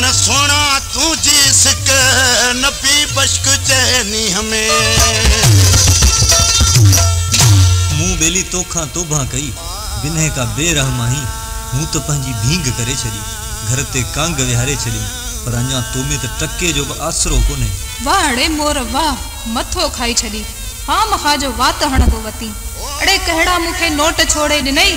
हन सोना तू जी सिक नबी बश्क चैनी हमें। मुँह बेली तोखा तोबा कई बिनह का बेरहमाही हूँ। तो पंजी भींग करे छॾी घर ते कांग विहारे छॾियो पर अन्या तो में तो टक्के जो आसरो को ने वाह अड़े मोर वाह मथो खाई छॾी। हाँ महा जो वात हण थो वती। अड़े कहड़ा मुखे नोट छोड़े नहीं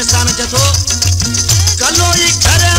में जो कलो ही घर